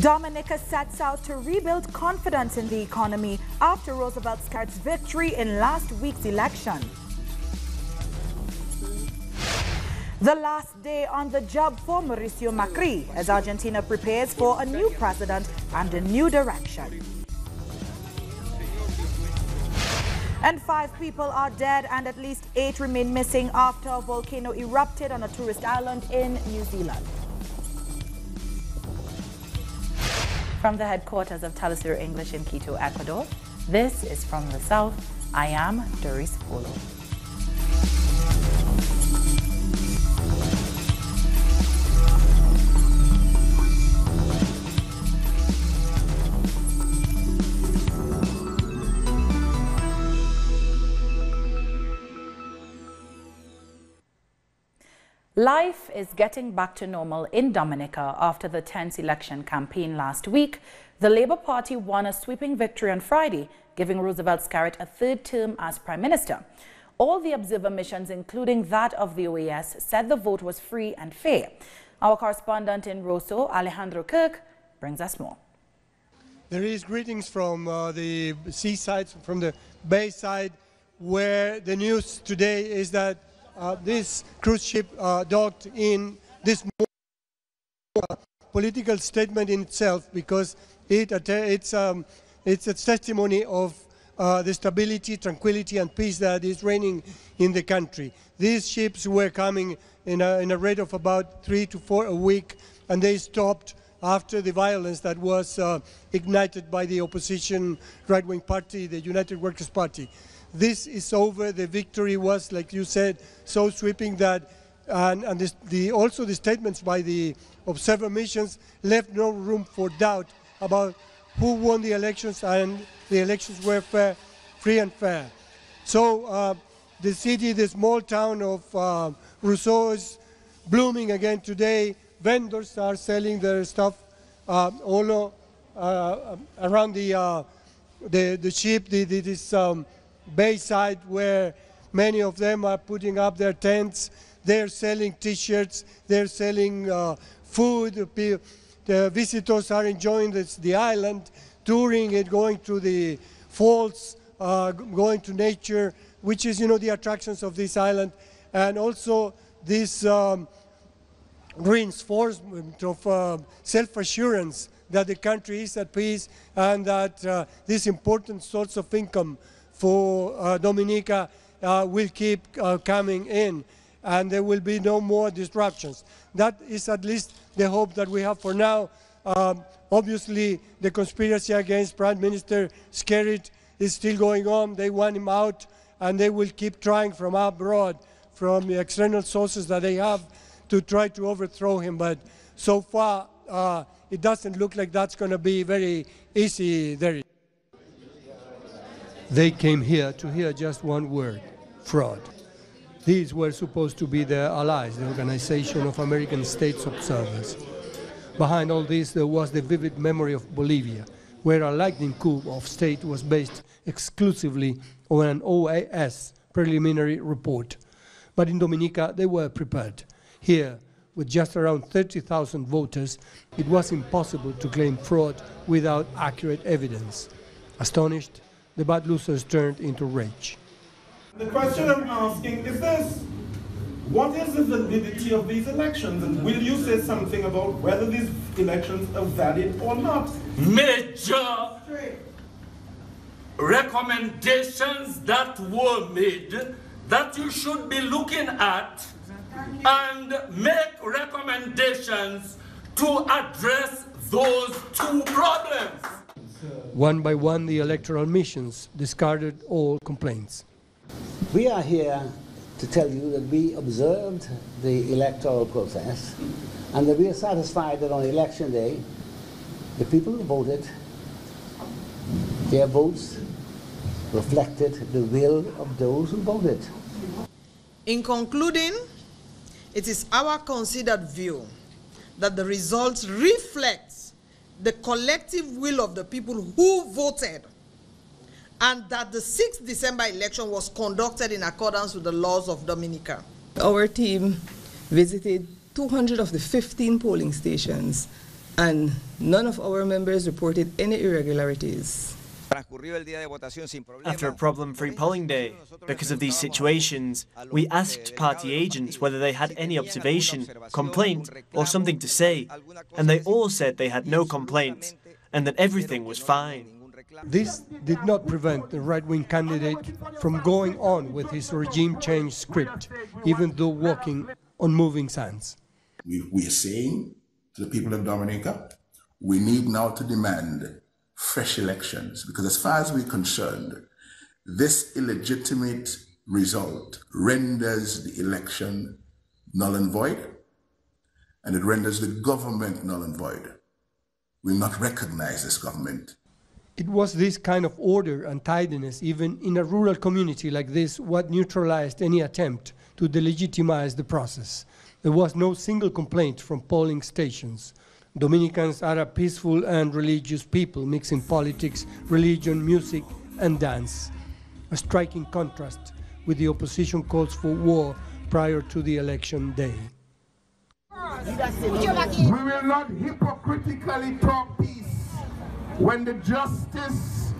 Dominica sets out to rebuild confidence in the economy after Roosevelt Skerrit's victory in last week's election. The last day on the job for Mauricio Macri as Argentina prepares for a new president and a new direction. And five people are dead and at least eight remain missing after a volcano erupted on a tourist island in New Zealand. From the headquarters of Telesur English in Quito, Ecuador, this is From the South. I am Doris Polo. Life is getting back to normal in Dominica after the tense election campaign last week. The Labour Party won a sweeping victory on Friday, giving Roosevelt Skerrit a third term as Prime Minister. All the observer missions, including that of the OAS, said the vote was free and fair. Our correspondent in Roseau, Alejandro Kirk, brings us more. There is greetings from uh, the seaside, from the bayside, where the news today is that this cruise ship uh, docked in this uh, political statement in itself because it, it's, um, it's a testimony of uh, the stability, tranquility, and peace that is reigning in the country. These ships were coming in a, in a rate of about three to four a week, and they stopped after the violence that was uh, ignited by the opposition right-wing party, the United Workers' Party this is over. The victory was, like you said, so sweeping that, and, and this, the, also the statements by the observer missions left no room for doubt about who won the elections, and the elections were fair, free and fair. So uh, the city, the small town of uh, Roseau is blooming again today. Vendors are selling their stuff uh, all uh, around the, uh, the, the ship. The, the, this um, Bayside where many of them are putting up their tents. They're selling t-shirts, they're selling uh, food. The visitors are enjoying this, the island, touring it, going to the falls, uh, going to nature, which is, you know, the attractions of this island. And also this um, reinforcement of uh, self-assurance that the country is at peace and that uh, this important source of income for uh, Dominica uh, will keep uh, coming in and there will be no more disruptions. That is at least the hope that we have for now. Um, obviously, the conspiracy against Prime Minister Skerrit is still going on. They want him out, and they will keep trying from abroad, from the external sources that they have, to try to overthrow him. But so far, uh, it doesn't look like that's going to be very easy there. They came here to hear just one word, fraud. These were supposed to be their allies, the Organization of American States Observers. Behind all this, there was the vivid memory of Bolivia, where a lightning coup of state was based exclusively on an OAS preliminary report. But in Dominica, they were prepared. Here, with just around 30,000 voters, it was impossible to claim fraud without accurate evidence. Astonished, the bad losers turned into rage. The question I'm asking is this. What is the validity of these elections? And will you say something about whether these elections are valid or not? Major recommendations that were made that you should be looking at and make recommendations to address those two problems. One by one, the electoral missions discarded all complaints. We are here to tell you that we observed the electoral process and that we are satisfied that on election day, the people who voted, their votes reflected the will of those who voted. In concluding, it is our considered view that the results reflect the collective will of the people who voted and that the 6th December election was conducted in accordance with the laws of Dominica. Our team visited 200 of the 15 polling stations and none of our members reported any irregularities. After a problem-free polling day, because of these situations, we asked party agents whether they had any observation, complaint, or something to say, and they all said they had no complaints and that everything was fine. This did not prevent the right-wing candidate from going on with his regime change script, even though walking on moving sands. We, we are saying to the people of Dominica, we need now to demand fresh elections because as far as we're concerned, this illegitimate result renders the election null and void and it renders the government null and void. We will not recognize this government. It was this kind of order and tidiness, even in a rural community like this, what neutralized any attempt to delegitimize the process. There was no single complaint from polling stations. Dominicans are a peaceful and religious people, mixing politics, religion, music, and dance. A striking contrast with the opposition calls for war prior to the election day. We will not hypocritically talk peace when the justice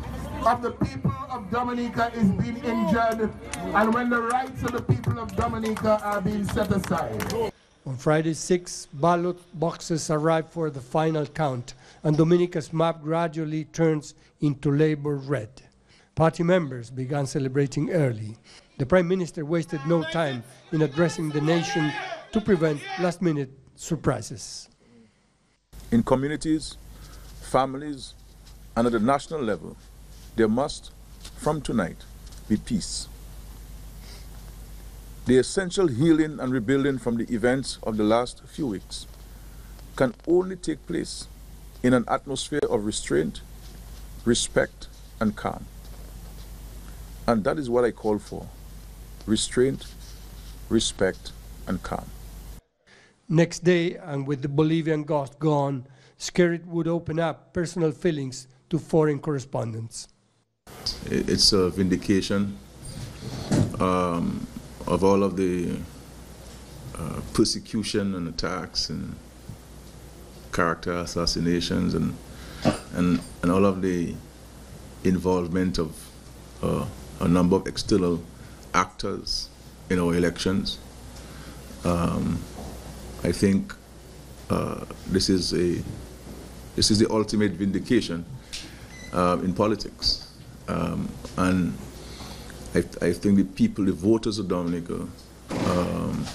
of the people of Dominica is being injured and when the rights of the people of Dominica are being set aside. On Friday, six ballot boxes arrived for the final count, and Dominica's map gradually turns into Labour red. Party members began celebrating early. The Prime Minister wasted no time in addressing the nation to prevent last-minute surprises. In communities, families, and at the national level, there must, from tonight, be peace. The essential healing and rebuilding from the events of the last few weeks can only take place in an atmosphere of restraint, respect, and calm. And that is what I call for restraint, respect, and calm. Next day, and with the Bolivian ghost gone, Skerrit would open up personal feelings to foreign correspondents. It's a vindication um, of all of the uh, persecution and attacks and character assassinations and and and all of the involvement of uh, a number of external actors in our elections. Um, I think uh, this is a this is the ultimate vindication uh, in politics, um, and I, I, think the people, the voters of Dominica, um,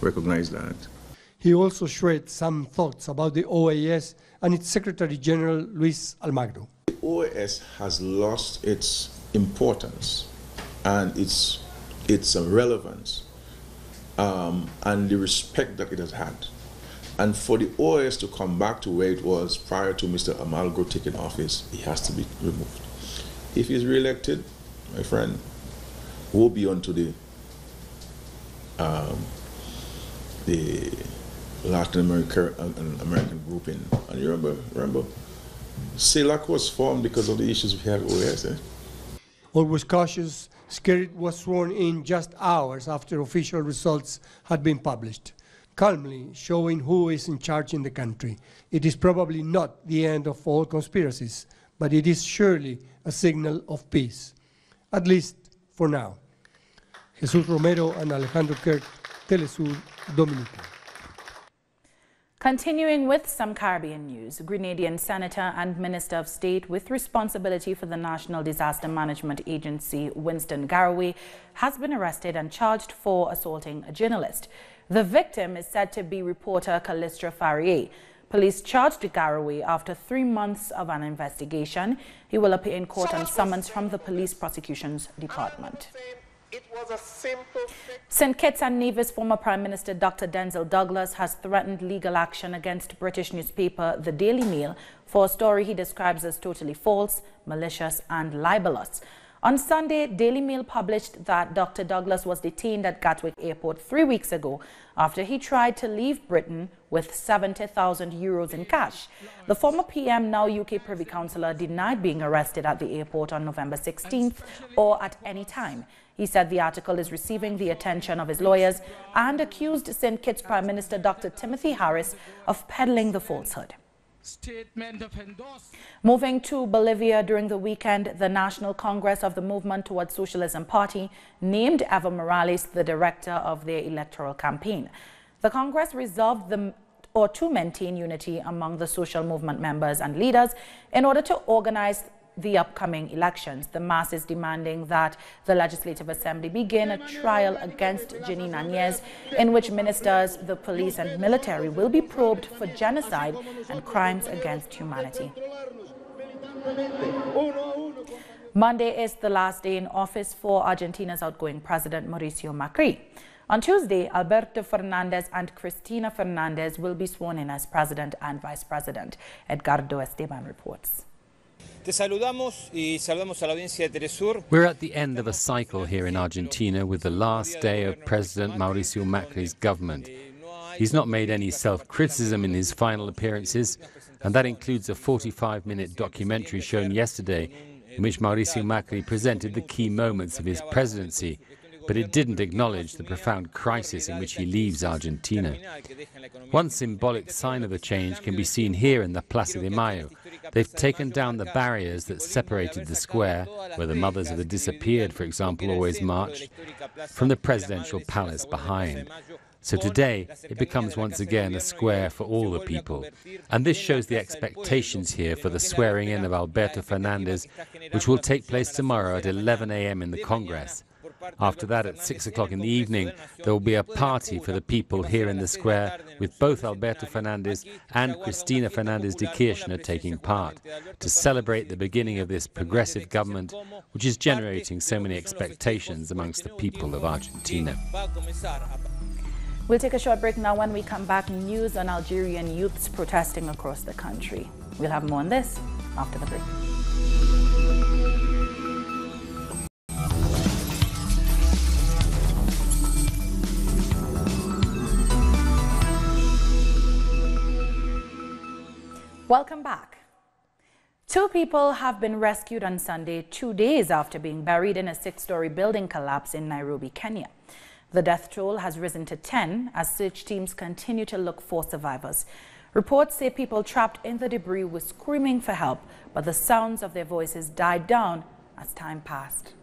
recognize that. He also shared some thoughts about the OAS and its Secretary General Luis Almagro. The OAS has lost its importance and its its relevance um, and the respect that it has had. And for the OAS to come back to where it was prior to Mr. Almagro taking office, he has to be removed. If he's re-elected, my friend, woe be unto the um, the Latin America and American grouping. And you remember, remember, CELAC was formed because of the issues we have with OAS. Eh? Always cautious, Skerrit was sworn in just hours after official results had been published, calmly showing who is in charge in the country. It is probably not the end of all conspiracies, but it is surely a signal of peace, at least for now. Jesús Romero and Alejandro Kirk, Telesur, Dominica. Continuing with some Caribbean news, Grenadian Senator and Minister of State with responsibility for the National Disaster Management Agency, Winston Garraway, has been arrested and charged for assaulting a journalist. The victim is said to be reporter Callistra Farrier. Police charged Garraway after three months of an investigation. He will appear in court on summons from the Police Prosecutions Department. St. Kitts and Nevis former Prime Minister Dr. Denzil Douglas has threatened legal action against British newspaper The Daily Mail for a story he describes as totally false, malicious and libelous. On Sunday, Daily Mail published that Dr. Douglas was detained at Gatwick Airport three weeks ago after he tried to leave Britain with 70,000 euros in cash. The former PM, now UK Privy Councillor, denied being arrested at the airport on November 16th or at any time. He said the article is receiving the attention of his lawyers and accused St. Kitts Prime Minister Dr. Timothy Harris of peddling the falsehood. Moving to Bolivia during the weekend, the National Congress of the Movement Towards Socialism Party named Evo Morales the director of their electoral campaign. The Congress resolved the or to maintain unity among the social movement members and leaders in order to organize the upcoming elections. The MAS is demanding that the Legislative Assembly begin a trial against Jeanine Añez in which ministers, the police and military will be probed for genocide and crimes against humanity. Monday is the last day in office for Argentina's outgoing president Mauricio Macri. On Tuesday, Alberto Fernandez and Cristina Fernandez will be sworn in as president and vice president. Edgardo Esteban reports. We're at the end of a cycle here in Argentina with the last day of President Mauricio Macri's government. He's not made any self-criticism in his final appearances, and that includes a 45-minute documentary shown yesterday in which Mauricio Macri presented the key moments of his presidency, but it didn't acknowledge the profound crisis in which he leaves Argentina. One symbolic sign of the change can be seen here in the Plaza de Mayo. They've taken down the barriers that separated the square, where the mothers of the disappeared, for example, always marched, from the presidential palace behind. So today, it becomes once again a square for all the people. And this shows the expectations here for the swearing in of Alberto Fernandez, which will take place tomorrow at 11 a.m. in the Congress. After that, at 6 o'clock in the evening, there will be a party for the people here in the square with both Alberto Fernandez and Cristina Fernandez de Kirchner taking part to celebrate the beginning of this progressive government, which is generating so many expectations amongst the people of Argentina. We'll take a short break now. When we come back, news on Algerian youths protesting across the country. We'll have more on this after the break. Welcome back. Two people have been rescued on Sunday, two days after being buried in a six-story building collapse in Nairobi, Kenya. The death toll has risen to 10 as search teams continue to look for survivors. Reports say people trapped in the debris were screaming for help, but the sounds of their voices died down as time passed.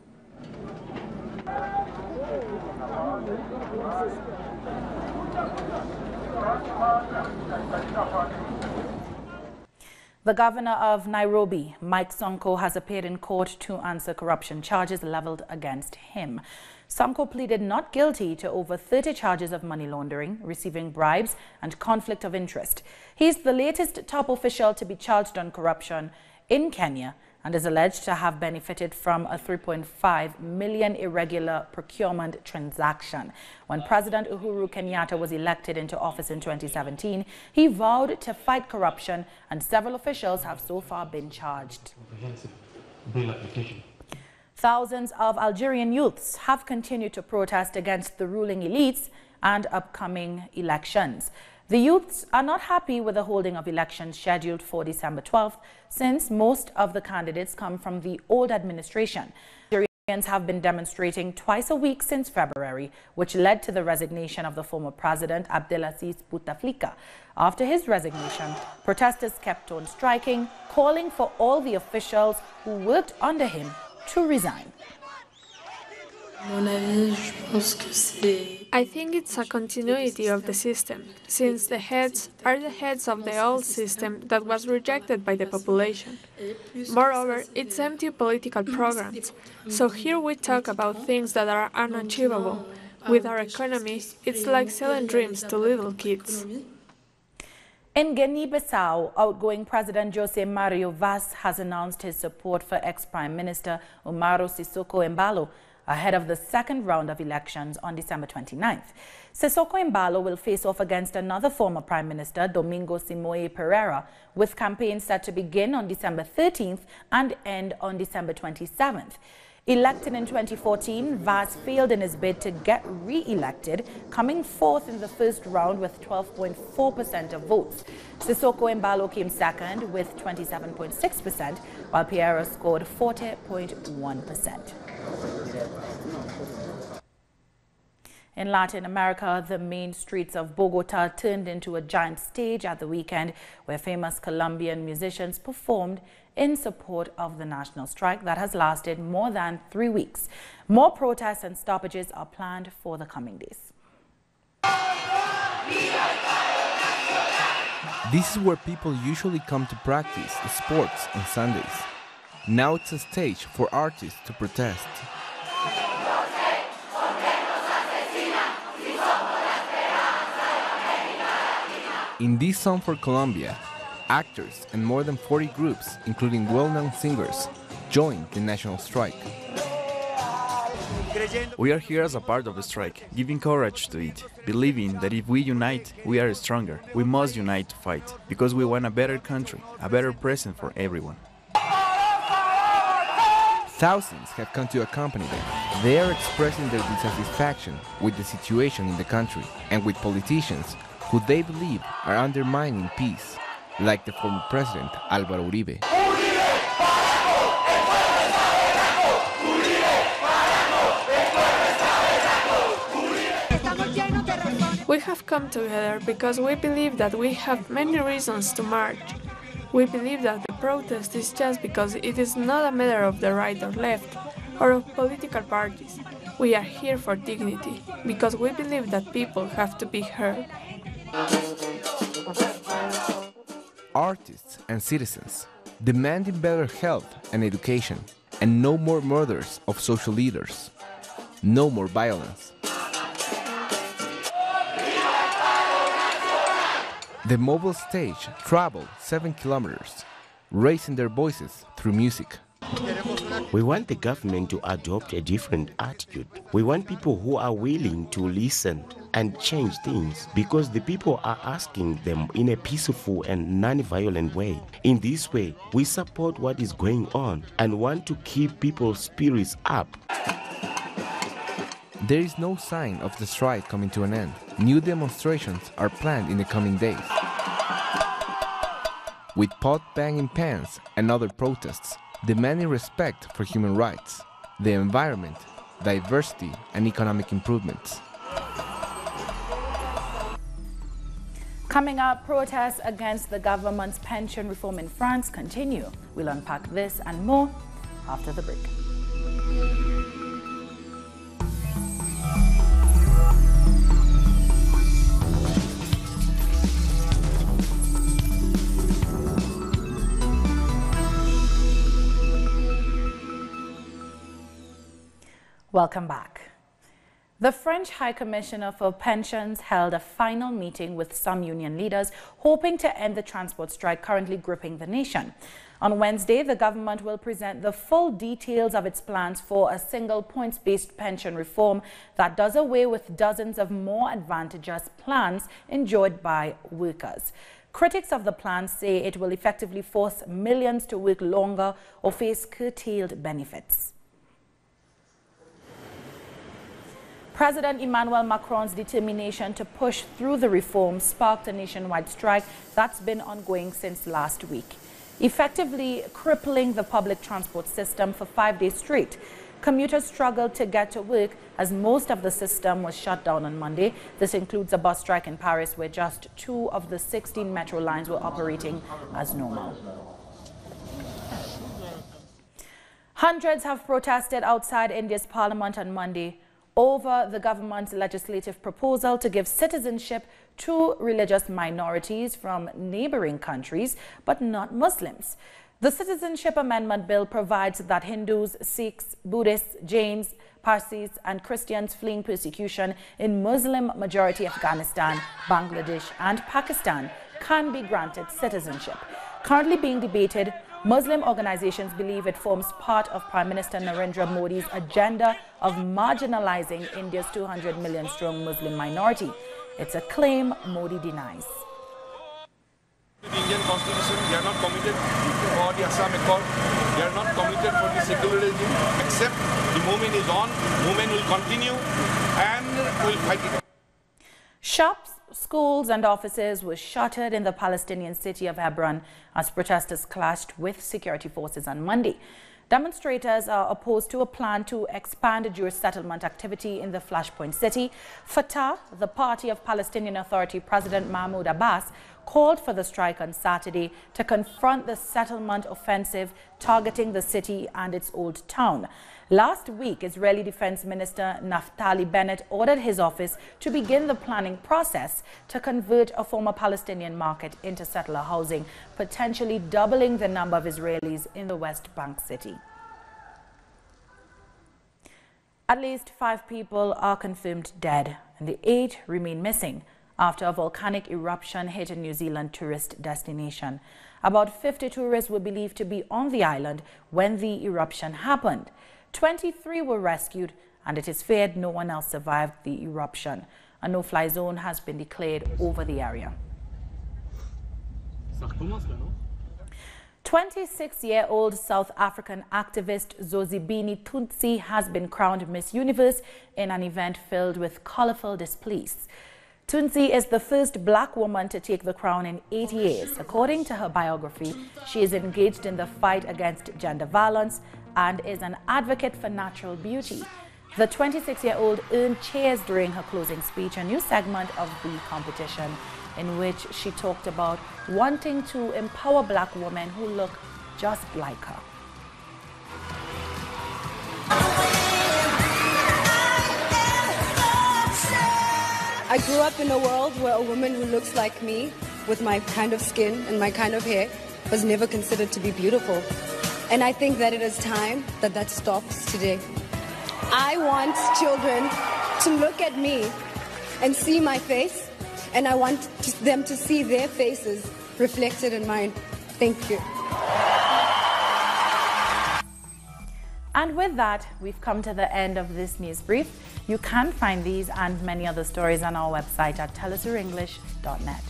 The governor of Nairobi, Mike Sonko, has appeared in court to answer corruption charges leveled against him. Sonko pleaded not guilty to over 30 charges of money laundering, receiving bribes, and conflict of interest. He's the latest top official to be charged on corruption in Kenya and is alleged to have benefited from a 3.5 million irregular procurement transaction. When President Uhuru Kenyatta was elected into office in 2017, he vowed to fight corruption and several officials have so far been charged. Thousands of Algerian youths have continued to protest against the ruling elites and upcoming elections. The youths are not happy with the holding of elections scheduled for December 12th, since most of the candidates come from the old administration. Algerians have been demonstrating twice a week since February, which led to the resignation of the former president Abdelaziz Bouteflika. After his resignation, protesters kept on striking, calling for all the officials who worked under him to resign. I think it's a continuity of the system, since the heads are the heads of the old system that was rejected by the population. Moreover, it's empty political programs. So here we talk about things that are unachievable. With our economy, it's like selling dreams to little kids. In Guinea-Bissau, outgoing President Jose Mario Vaz has announced his support for ex-Prime Minister Umaro Sissoko Embalo ahead of the second round of elections on December 29th. Sissoko Embalo will face off against another former Prime Minister, Domingos Simões Pereira, with campaigns set to begin on December 13th and end on December 27th. Elected in 2014, Vaz failed in his bid to get re-elected, coming fourth in the first round with 12.4% of votes. Sissoko Embalo came second with 27.6%, while Pereira scored 40.1%. In Latin America, the main streets of Bogota turned into a giant stage at the weekend where famous Colombian musicians performed in support of the national strike that has lasted more than three weeks. More protests and stoppages are planned for the coming days. This is where people usually come to practice sports on Sundays. Now it's a stage for artists to protest. In this song for Colombia, actors and more than 40 groups, including well-known singers, joined the national strike. We are here as a part of the strike, giving courage to it, believing that if we unite, we are stronger. We must unite to fight, because we want a better country, a better present for everyone. Thousands have come to accompany them. They are expressing their dissatisfaction with the situation in the country and with politicians who they believe are undermining peace, like the former president Álvaro Uribe. We have come together because we believe that we have many reasons to march. We believe that the protest is just because it is not a matter of the right or left, or of political parties. We are here for dignity, because we believe that people have to be heard. Artists and citizens demanding better health and education, and no more murders of social leaders, no more violence. The mobile stage traveled 7 kilometers, raising their voices through music. We want the government to adopt a different attitude. We want people who are willing to listen and change things because the people are asking them in a peaceful and non-violent way. In this way, we support what is going on and want to keep people's spirits up. There is no sign of the strike coming to an end. New demonstrations are planned in the coming days. With pot banging pans and other protests, demanding respect for human rights, the environment, diversity, and economic improvements. Coming up, protests against the government's pension reform in France continue. We'll unpack this and more after the break. Welcome back. The French High Commissioner for Pensions held a final meeting with some union leaders, hoping to end the transport strike currently gripping the nation. On Wednesday, the government will present the full details of its plans for a single points-based pension reform that does away with dozens of more advantageous plans enjoyed by workers. Critics of the plan say it will effectively force millions to work longer or face curtailed benefits. President Emmanuel Macron's determination to push through the reform sparked a nationwide strike that's been ongoing since last week, effectively crippling the public transport system for five days straight. Commuters struggled to get to work as most of the system was shut down on Monday. This includes a bus strike in Paris where just two of the 16 metro lines were operating as normal. Hundreds have protested outside India's parliament on Monday over the government's legislative proposal to give citizenship to religious minorities from neighboring countries, but not Muslims. The Citizenship Amendment Bill provides that Hindus, Sikhs, Buddhists, Jains, Parsis and Christians fleeing persecution in Muslim-majority Afghanistan, Bangladesh and Pakistan can be granted citizenship. Currently being debated Muslim organizations believe it forms part of Prime Minister Narendra Modi's agenda of marginalizing India's 200 million strong Muslim minority. It's a claim Modi denies. The Indian constitution, they are not committed for the Assam Accord, they are not committed for the secular regime, except the movement is on, movement will continue and will fight it. Shops schools and offices were shuttered in the Palestinian city of Hebron as protesters clashed with security forces on Monday. Demonstrators are opposed to a plan to expand Jewish settlement activity in the Flashpoint city. Fatah, the party of Palestinian Authority President Mahmoud Abbas, called for the strike on Saturday to confront the settlement offensive targeting the city and its old town. Last week, Israeli Defense Minister Naftali Bennett ordered his office to begin the planning process to convert a former Palestinian market into settler housing, potentially doubling the number of Israelis in the West Bank city. At least five people are confirmed dead and the eight remain missing after a volcanic eruption hit a New Zealand tourist destination. About 50 tourists were believed to be on the island when the eruption happened. 23 were rescued and it is feared no one else survived the eruption. A no-fly zone has been declared over the area. 26-year-old South African activist Zozibini Tunzi has been crowned Miss Universe in an event filled with colorful displays. Thuntsi is the first black woman to take the crown in eight years. According to her biography, she is engaged in the fight against gender violence and is an advocate for natural beauty. The 26-year-old earned cheers during her closing speech, a new segment of the competition in which she talked about wanting to empower black women who look just like her. I grew up in a world where a woman who looks like me, with my kind of skin and my kind of hair, was never considered to be beautiful. And I think that it is time that that stops today. I want children to look at me and see my face, and I want to, them to see their faces reflected in mine. Thank you. And with that, we've come to the end of this news brief. You can find these and many other stories on our website at telesurenglish.net.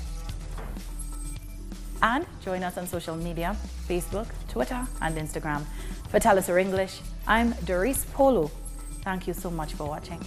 And join us on social media, Facebook, Twitter, and Instagram. For Telesur English, I'm Doris Polo. Thank you so much for watching.